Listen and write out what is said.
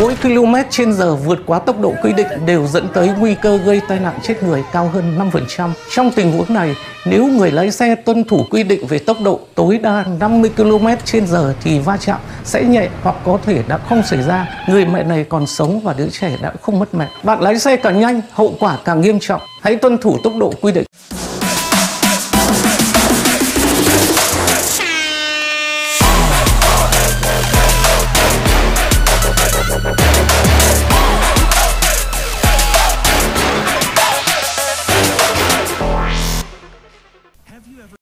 Mỗi km trên giờ vượt quá tốc độ quy định đều dẫn tới nguy cơ gây tai nạn chết người cao hơn 5%. Trong tình huống này, nếu người lái xe tuân thủ quy định về tốc độ tối đa 50 km trên giờ thì va chạm sẽ nhẹ hoặc có thể đã không xảy ra. Người mẹ này còn sống và đứa trẻ đã không mất mẹ. Bạn lái xe càng nhanh, hậu quả càng nghiêm trọng. Hãy tuân thủ tốc độ quy định.